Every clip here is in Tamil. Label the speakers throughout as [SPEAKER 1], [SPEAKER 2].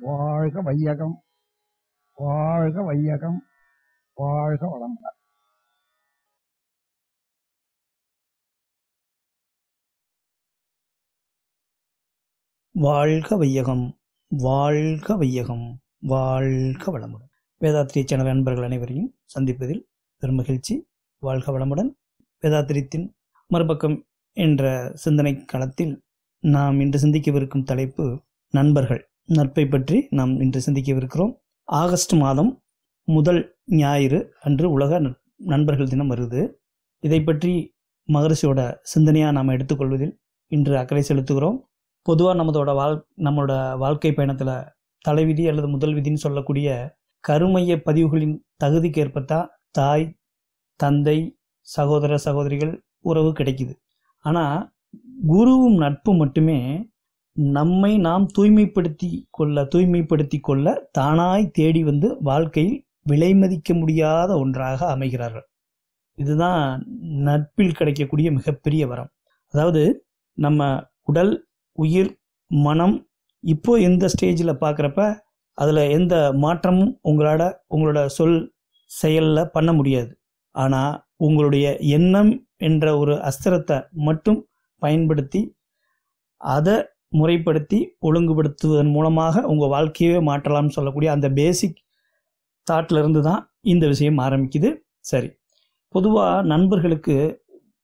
[SPEAKER 1] வாழ்க வையகம். வாழ்க வையகம். வாழ்க வளமுடன்.
[SPEAKER 2] வாழ்க வையகம். வாழ்க வையகம். வாழ்க வளமுடன். வேதாத்திரி சேனல் நண்பர்கள் அனைவரையும் சந்திப்பதில் பெருமகிழ்ச்சி வாழ்க வளமுடன். வேதாத்திரியத்தின் மறுபக்கம் என்ற சிந்தனை களத்தில் நாம் இன்று சிந்திக்கவிருக்கும் தலைப்பு நண்பர்கள். நட்பை பற்றி நாம் இன்று சிந்திக்கவிருக்கிறோம். ஆகஸ்ட் மாதம் முதல் ஞாயிறு அன்று உலக நட்- நண்பர்கள் தினம் வருது. இதை பற்றி மகரிஷியோட சிந்தனையாக நாம் எடுத்துக்கொள்வதில் இன்று அக்கறை செலுத்துகிறோம். பொதுவாக நமதோட வாழ் நம்மளோட வாழ்க்கை பயணத்தில் தலைவிதி அல்லது முதல் விதின்னு சொல்லக்கூடிய கருமைய பதிவுகளின் தகுதிக்கேற்பத்தான் தாய் தந்தை சகோதர சகோதரிகள் உறவு கிடைக்குது. ஆனால் குருவும் நட்பும் மட்டுமே நம்மை நாம் தூய்மைப்படுத்தி கொள்ள தூய்மைப்படுத்தி கொள்ள தானாய் தேடி வந்து வாழ்க்கையில் விலை மதிக்க முடியாத ஒன்றாக அமைகிறார்கள். இதுதான் நட்பில் கிடைக்கக்கூடிய மிகப்பெரிய வரம். அதாவது நம்ம உடல் உயிர் மனம் இப்போ எந்த ஸ்டேஜில் பார்க்குறப்ப அதில் எந்த மாற்றமும் உங்களால் உங்களோட சொல் செயலில் பண்ண முடியாது. ஆனால் உங்களுடைய எண்ணம் என்ற ஒரு அஸ்திரத்தை மட்டும் பயன்படுத்தி அதை முறைப்படுத்தி ஒழுங்குபடுத்துவதன் மூலமாக உங்கள் வாழ்க்கையவே மாற்றலாம்னு சொல்லக்கூடிய அந்த பேசிக் தாட்லேருந்து தான் இந்த விஷயம் ஆரம்பிக்குது. சரி. பொதுவாக நண்பர்களுக்கு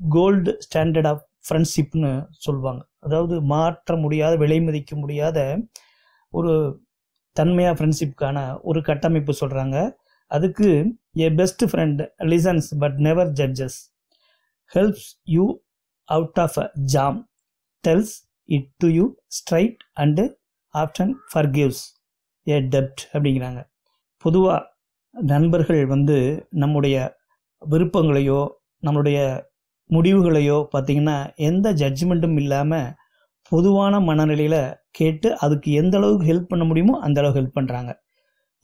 [SPEAKER 2] கோல்டு ஸ்டாண்டர்ட் ஆஃப் ஃப்ரெண்ட்ஷிப்னு சொல்லுவாங்க அதாவது மாற்ற முடியாத விலை மதிக்க முடியாத ஒரு தன்மையாக ஃப்ரெண்ட்ஷிப்கான ஒரு கட்டமைப்பு சொல்கிறாங்க அதுக்கு a best friend listens but never judges helps you out of a jam tells it to you straight and often forgives a டெப்ட் அப்படிங்கிறாங்க. பொதுவாக நண்பர்கள் வந்து நம்முடைய விருப்பங்களையோ நம்மளுடைய முடிவுகளையோ பார்த்திங்கன்னா எந்த ஜட்ஜ்மெண்ட்டும் இல்லாமல் பொதுவான மனநிலையில் கேட்டு அதுக்கு எந்த அளவுக்கு ஹெல்ப் பண்ண முடியுமோ அந்த அளவுக்கு ஹெல்ப் பண்ணுறாங்க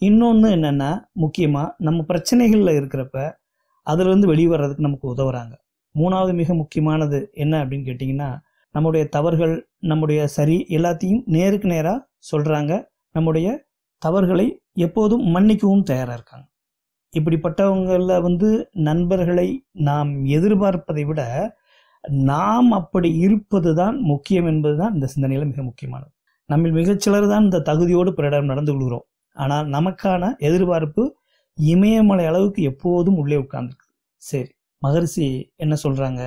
[SPEAKER 2] இன்னொன்று என்னென்னா முக்கியமாக நம்ம பிரச்சனைகளில் இருக்கிறப்ப அதிலிருந்து வெளியே வர்றதுக்கு நமக்கு உதவுறாங்க. மூணாவது மிக முக்கியமானது என்ன அப்படின்னு கேட்டிங்கன்னா நம்முடைய தவறுகள் நம்முடைய சரி எல்லாத்தையும் நேருக்கு நேராக சொல்கிறாங்க நம்முடைய தவறுகளை எப்போதும் மன்னிக்கவும் தயாராக இருக்காங்க. இப்படிப்பட்டவங்களில் வந்து நண்பர்களை நாம் எதிர்பார்ப்பதை விட நாம் அப்படி இருப்பது தான் முக்கியம் என்பது தான் இந்த சிந்தனையில் மிக முக்கியமானது. நம்மில் மிகச்சிலர் தான் இந்த தகுதியோடு பிறரிடம் நடந்து கொள்கிறோம். ஆனால் நமக்கான எதிர்பார்ப்பு இமயமலை அளவுக்கு எப்போதும் உள்ளே உட்கார்ந்துருக்கு சரி மகரிஷி என்ன சொல்கிறாங்க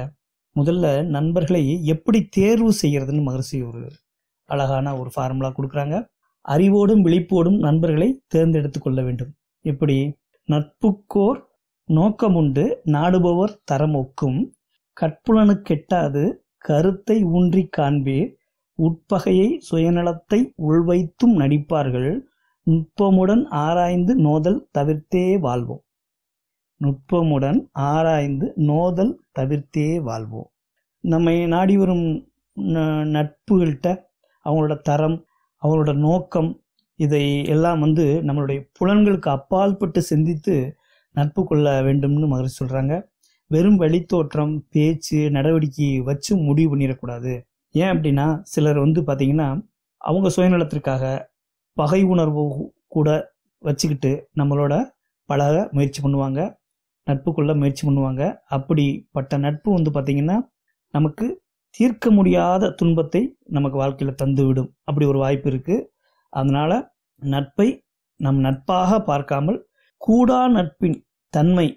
[SPEAKER 2] முதல்ல நண்பர்களை எப்படி தேர்வு செய்கிறதுன்னு மகரிஷி ஒரு அழகான ஒரு ஃபார்முலா கொடுக்குறாங்க. அறிவோடும் விழிப்போடும் நண்பர்களை தேர்ந்தெடுத்து கொள்ள வேண்டும். எப்படி? நட்புக்கோர் நோக்கமுண்டு நாடுபவர் தரம் ஒக்கும். கற்புலனு கெட்டாது கருத்தை ஊன்றி காண்பீர். உட்பகையை சுயநலத்தை உள்வைத்தும் நடிப்பார்கள். நுட்பமுடன் ஆராய்ந்து நோதல் தவிர்த்தே வாழ்வோம். நுட்பமுடன் ஆராய்ந்து நோதல் தவிர்த்தே வாழ்வோம். நம்மை நாடி வரும் ந- நட்புகள்கிட்ட அவங்களோட தரம் அவங்களோட நோக்கம் இதை எல்லாம் வந்து நம்மளுடைய புலன்களுக்கு அப்பால்பட்டு சிந்தித்து நட்பு கொள்ள வேண்டும்னு மகிழ்ச்சி சொல்கிறாங்க வெறும் வெளித்தோற்றம் பேச்சு நடவடிக்கை வச்சு முடிவு பண்ணிடக்கூடாது. ஏன் அப்படின்னா சிலர் வந்து பார்த்திங்கன்னா அவங்க சுயநலத்திற்காக பகை உணர்வு கூட வச்சுக்கிட்டு நம்மளோட பழக முயற்சி பண்ணுவாங்க நட்பு கொள்ள முயற்சி பண்ணுவாங்க. அப்படிப்பட்ட நட்பு வந்து பார்த்திங்கன்னா நமக்கு தீர்க்க முடியாத துன்பத்தை நமக்கு வாழ்க்கையில் தந்துவிடும். அப்படி ஒரு வாய்ப்பு இருக்குது அதனால் நட்பை நம் நட்பாக பார்க்காமல் கூடா நட்பின் தன்மை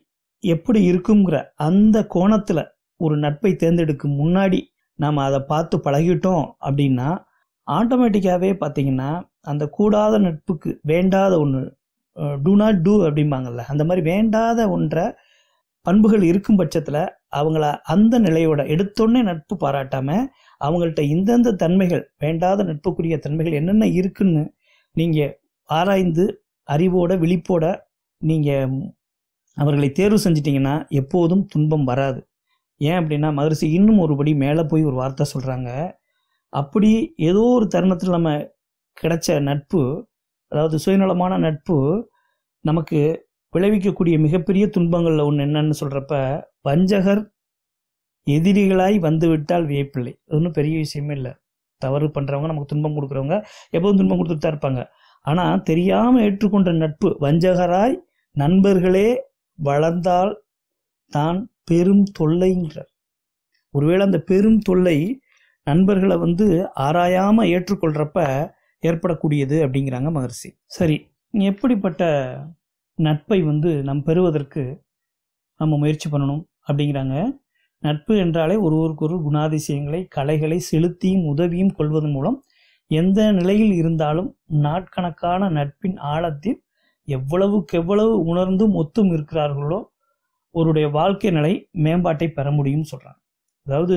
[SPEAKER 2] எப்படி இருக்குங்கிற அந்த கோணத்தில் ஒரு நட்பை தேர்ந்தெடுக்கும் முன்னாடி நாம் அதை பார்த்து பழகிட்டோம் அப்படின்னா ஆட்டோமேட்டிக்காகவே பார்த்தீங்கன்னா அந்த கூடாத நட்புக்கு வேண்டாத ஒன்று டூ நாட் டூ அப்படிம்பாங்கல்ல அந்த மாதிரி வேண்டாத ஒன்றை பண்புகள் இருக்கும் பட்சத்தில் அவங்கள அந்த நிலையோட எடுத்தோடனே நட்பு பாராட்டாம அவங்கள்ட்ட இந்தந்த தன்மைகள் வேண்டாத நட்புக்குரிய தன்மைகள் என்னென்ன இருக்குன்னு நீங்கள் ஆராய்ந்து அறிவோட விழிப்போட நீங்கள் அவர்களை தேர்வு செஞ்சிட்டிங்கன்னா எப்போதும் துன்பம் வராது. ஏன் அப்படின்னா மதுரசி இன்னும் ஒருபடி மேலே போய் ஒரு வார்த்தை சொல்கிறாங்க அப்படி ஏதோ ஒரு தருணத்தில் நம்ம கிடைச்ச நட்பு அதாவது சுயநலமான நட்பு நமக்கு விளைவிக்கக்கூடிய மிகப்பெரிய துன்பங்களில் ஒன்று என்னன்னு சொல்கிறப்ப வஞ்சகர் எதிரிகளாய் வந்துவிட்டால் வியப்பில்லை. ஒன்றும் பெரிய விஷயமே இல்லை. தவறு பண்ணுறவங்க நமக்கு துன்பம் கொடுக்குறவங்க எப்போதும் துன்பம் கொடுத்துட்டு தான் இருப்பாங்க. ஆனால் தெரியாமல் ஏற்றுக்கொண்ட நட்பு வஞ்சகராய் நண்பர்களே வளர்ந்தால் தான் பெரும் தொல்லைங்கிறார். ஒருவேளை அந்த பெரும் தொல்லை நண்பர்களை வந்து ஆராயாமல் ஏற்றுக்கொள்கிறப்ப ஏற்படக்கூடியது அப்படிங்கிறாங்க மகர்ஷி. சரி எப்படிப்பட்ட நட்பை வந்து நம் பெறுவதற்கு நம்ம முயற்சி பண்ணணும் அப்படிங்கிறாங்க. நட்பு என்றாலே ஒருவருக்கொரு குணாதிசயங்களை கலைகளை செலுத்தியும் உதவியும் கொள்வதன் மூலம் எந்த நிலையில் இருந்தாலும் நாட்கணக்கான நட்பின் ஆழத்தில் எவ்வளவுக்கு எவ்வளவு உணர்ந்தும் ஒத்தும் இருக்கிறார்களோ அவருடைய வாழ்க்கை நிலை மேம்பாட்டை பெற முடியும்னு சொல்கிறாங்க அதாவது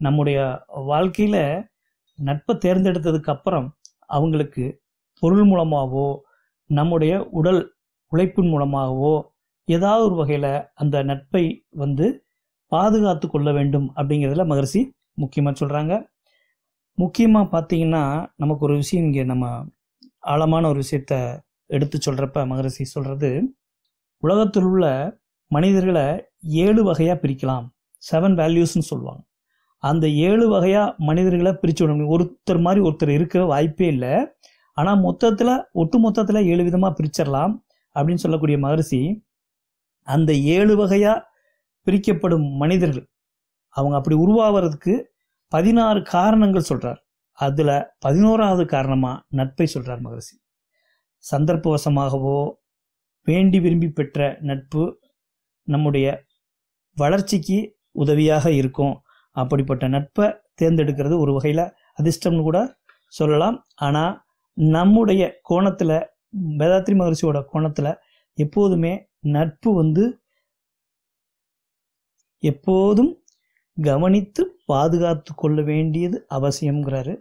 [SPEAKER 2] நம்முடைய வாழ்க்கையில் நட்பை தேர்ந்தெடுத்ததுக்கு அப்புறம் அவங்களுக்கு பொருள் மூலமாகவோ நம்முடைய உடல் உழைப்பின் மூலமாகவோ ஏதாவது ஒரு வகையில் அந்த நட்பை வந்து பாதுகாத்து கொள்ள வேண்டும் அப்படிங்கிறதுல மகர்ஷி முக்கியமாக சொல்கிறாங்க முக்கியமாக பார்த்தீங்கன்னா நமக்கு ஒரு விஷயம் இங்கே நம்ம ஆழமான ஒரு விஷயத்த எடுத்து சொல்கிறப்ப மகரிஷி சொல்கிறது உலகத்தில் உள்ள மனிதர்களை ஏழு வகையாக பிரிக்கலாம். செவன் வேல்யூஸ்னு சொல்லுவாங்க. அந்த ஏழு வகையாக மனிதர்களை பிரித்து விட முடியும். ஒருத்தர் மாதிரி ஒருத்தர் இருக்க வாய்ப்பே இல்லை. ஆனால் மொத்தத்தில் ஒட்டு மொத்தத்தில் ஏழு விதமாக பிரிச்சிடலாம். அப்படின்னு சொல்லக்கூடிய மகரிஷி அந்த ஏழு வகையாக பிரிக்கப்படும் மனிதர்கள். அவங்க அப்படி உருவாகிறதுக்கு பதினாறு காரணங்கள் சொல்கிறார் அதில் பதினோராவது காரணமாக நட்பை சொல்கிறார் மகரிஷி. சந்தர்ப்பவசமாகவோ வேண்டி விரும்பி பெற்ற நட்பு நம்முடைய வளர்ச்சிக்கு உதவியாக இருக்கும். அப்படிப்பட்ட நட்பை தேர்ந்தெடுக்கிறது ஒரு வகையில் அதிர்ஷ்டம்னு கூட சொல்லலாம். ஆனால் நம்முடைய கோணத்தில் வேதாத்ரி மகரிஷியோட கோணத்தில் எப்போதுமே நட்பு வந்து எப்போதும் கவனித்து பாதுகாத்து கொள்ள வேண்டியது அவசியம்ங்கிறாரு.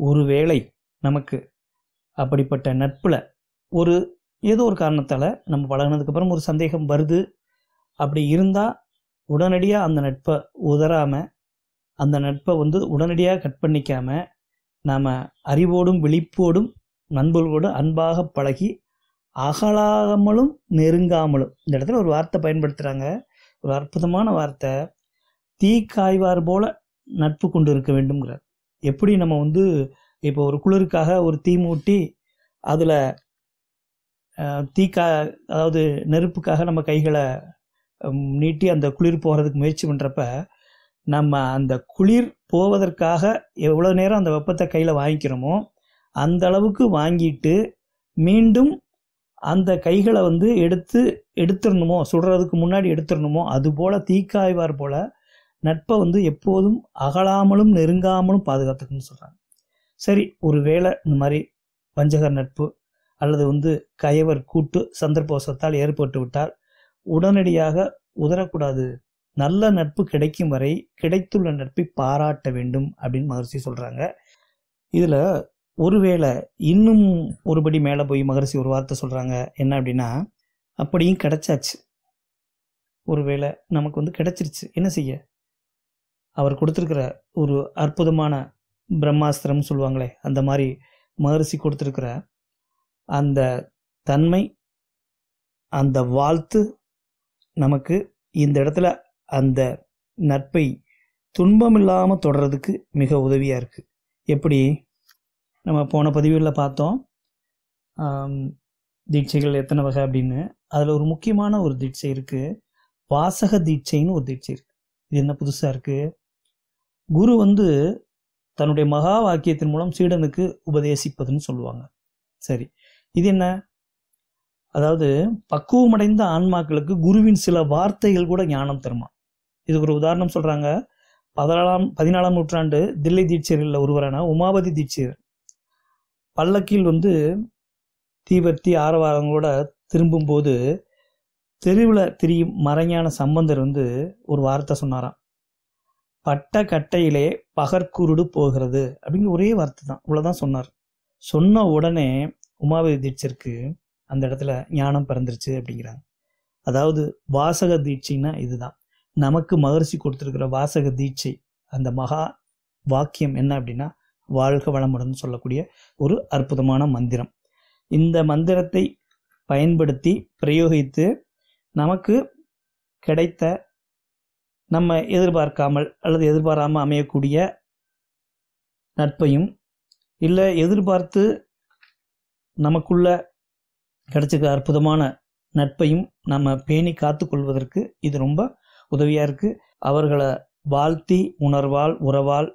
[SPEAKER 2] ஒருவேளை நமக்கு அப்படிப்பட்ட நட்பில் ஒரு ஏதோ ஒரு காரணத்தால் நம்ம பழகினதுக்கப்புறம் ஒரு சந்தேகம் வருது. அப்படி இருந்தால் உடனடியாக அந்த நட்பை உதறாமல் அந்த நட்பை வந்து உடனடியாக கட் பண்ணிக்காமல் நாம் அறிவோடும் விழிப்போடும் நண்பர்களோடு அன்பாக பழகி அகலாமலும் நெருங்காமலும். இந்த இடத்துல ஒரு வார்த்தை பயன்படுத்துகிறாங்க ஒரு அற்புதமான வார்த்தை. தீ காய்வார் போல நட்பு கொண்டு இருக்க வேண்டும்ங்கிறார். எப்படி நம்ம வந்து இப்போ ஒரு குளிருக்காக ஒரு தீ மூட்டி அதில் தீக்கா அதாவது நெருப்புக்காக நம்ம கைகளை நீட்டி அந்த குளிர் போகிறதுக்கு முயற்சி பண்ணுறப்ப நம்ம அந்த குளிர் போவதற்காக எவ்வளோ நேரம் அந்த வெப்பத்தை கையில் வாங்கிக்கிறோமோ அந்த அளவுக்கு வாங்கிட்டு மீண்டும் அந்த கைகளை வந்து எடுத்து எடுத்துடணுமோ சுடுறதுக்கு முன்னாடி எடுத்துடணுமோ அது போல் தீக்காய்வார் போல் நட்பை வந்து எப்போதும் அகலாமலும் நெருங்காமலும் பாதுகாத்துக்கணும்னு சொல்கிறாங்க சரி ஒரு வேளை இந்த மாதிரி வஞ்சகர் நட்பு அல்லது வந்து கயவர் கூட்டு சந்தர்ப்பவசத்தால் ஏற்பட்டு விட்டால் உடனடியாக உதறக்கூடாது. நல்ல நட்பு கிடைக்கும் வரை கிடைத்துள்ள நட்பை பாராட்ட வேண்டும் அப்படின்னு மகர்ஷி சொல்கிறாங்க இதில் ஒருவேளை இன்னும் ஒருபடி மேலே போய் மகரிஷி ஒரு வார்த்தை சொல்கிறாங்க என்ன அப்படின்னா அப்படியும் கிடைச்சாச்சு. ஒருவேளை நமக்கு வந்து கிடச்சிருச்சு. என்ன செய்ய? அவர் கொடுத்துருக்கிற ஒரு அற்புதமான பிரம்மாஸ்திரம்னு சொல்லுவாங்களே அந்த மாதிரி மகரிஷி கொடுத்துருக்கிற அந்த தன்மை அந்த வாழ்த்து நமக்கு இந்த இடத்துல அந்த நட்பை துன்பம் இல்லாமல் தொடர்றதுக்கு மிக உதவியாக இருக்குது எப்படி? நம்ம போன பதிவுகளில் பார்த்தோம். தீட்சைகள் எத்தனை வகை அப்படின்னு. அதில் ஒரு முக்கியமான ஒரு தீட்சை இருக்குது வாசக தீட்சைன்னு ஒரு தீட்சை இருக்குது இது என்ன புதுசாக இருக்குது குரு வந்து தன்னுடைய மகா வாக்கியத்தின் மூலம் சீடனுக்கு உபதேசிப்பதுன்னு சொல்லுவாங்க. சரி இது என்ன? அதாவது பக்குவமடைந்த ஆன்மாக்களுக்கு குருவின் சில வார்த்தைகள் கூட ஞானம் தருமா? இதுக்கு ஒரு உதாரணம் சொல்கிறாங்க பதினாலாம் பதினாலாம் நூற்றாண்டு தில்லை தீட்சியரில் ஒருவரான உமாபதி தீட்சியர் பல்லக்கில் வந்து தீவர்த்தி ஆரவாரங்களோட திரும்பும்போது தெருவில் திரியும் மறைஞான சம்பந்தர் வந்து ஒரு வார்த்தை சொன்னாராம். பட்ட கட்டையிலே பகற்குருடு போகிறது அப்படிங்கிற ஒரே வார்த்தை தான். இவ்வளோதான் சொன்னார். சொன்ன உடனே உமாபதி தீட்சருக்கு அந்த இடத்துல ஞானம் பிறந்துருச்சு அப்படிங்கிறாங்க. அதாவது வாசக தீட்சைன்னா இதுதான். நமக்கு மகர்ஷி கொடுத்துருக்கிற வாசக தீட்சை அந்த மகா வாக்கியம் என்ன அப்படின்னா வாழ்க வளமுடன் சொல்லக்கூடிய ஒரு அற்புதமான மந்திரம். இந்த மந்திரத்தை பயன்படுத்தி பிரயோகித்து நமக்கு கிடைத்த நம்ம எதிர்பார்க்காமல் அல்லது எதிர்பாராமல் அமையக்கூடிய நட்பையும் இல்லை எதிர்பார்த்து நமக்குள்ள கிடைச்சிக்க அற்புதமான நட்பையும் நம்ம பேணி காத்துக்கொள்வதற்கு இது ரொம்ப உதவியாக இருக்குது அவர்களை வாழ்த்தி உணர்வால் உறவால்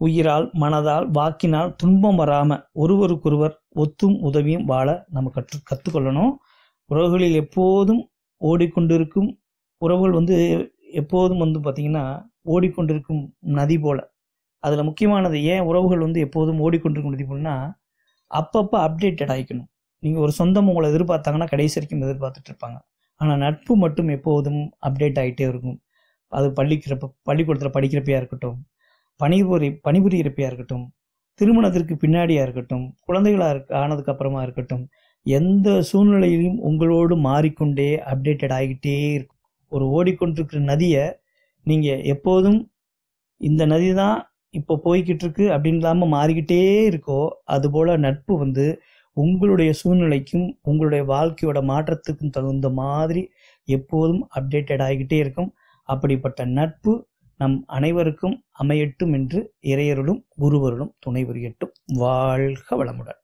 [SPEAKER 2] உயிரால் மனதால் வாக்கினால் துன்பம் வராமல் ஒருவருக்கொருவர் ஒத்தும் உதவியும் வாழ நம்ம கற்று கற்றுக்கொள்ளணும். உறவுகளில் எப்போதும் ஓடிக்கொண்டிருக்கும் உறவுகள் வந்து எப்போதும் வந்து பார்த்திங்கன்னா ஓடிக்கொண்டிருக்கும் நதி போல். அதில் முக்கியமானது ஏன் உறவுகள் வந்து எப்போதும் ஓடிக்கொண்டிருக்கும் நதி போலனா அப்பப்போ அப்டேட்டட் ஆகிக்கணும் நீங்கள் ஒரு சொந்தம் உங்களை எதிர்பார்த்தாங்கன்னா கடைசி வரைக்கும் எதிர்பார்த்துட்டு இருப்பாங்க. ஆனால் நட்பு மட்டும் எப்போதும் அப்டேட் ஆகிட்டே இருக்கும். அது பள்ளிக்கிறப்ப பள்ளிக்கூடத்தில் படிக்கிறப்பையாக இருக்கட்டும் பணிபுரி பணிபுரிகிறப்பையாக இருக்கட்டும் திருமணத்திற்கு பின்னாடியாக இருக்கட்டும் குழந்தைகளாக இருக்க ஆனதுக்கு அப்புறமா இருக்கட்டும் எந்த சூழ்நிலையிலும் உங்களோடு மாறிக்கொண்டே அப்டேட்டட் ஆகிட்டே இருக்கும். ஒரு ஓடிக்கொண்டிருக்கிற நதியை நீங்கள் எப்போதும் இந்த நதி தான் இப்போ போய்கிட்டு இருக்கு அப்படின்னு இல்லாமல் மாறிக்கிட்டே இருக்கோ அதுபோல் நட்பு வந்து உங்களுடைய சூழ்நிலைக்கும் உங்களுடைய வாழ்க்கையோட மாற்றத்துக்கும் தகுந்த மாதிரி எப்போதும் அப்டேட்டட் ஆகிக்கிட்டே இருக்கும். அப்படிப்பட்ட நட்பு நம் அனைவருக்கும் அமையட்டும் என்று இறையருளும் குருவருளும் துணை புரியட்டும். வாழ்க வளமுடன்.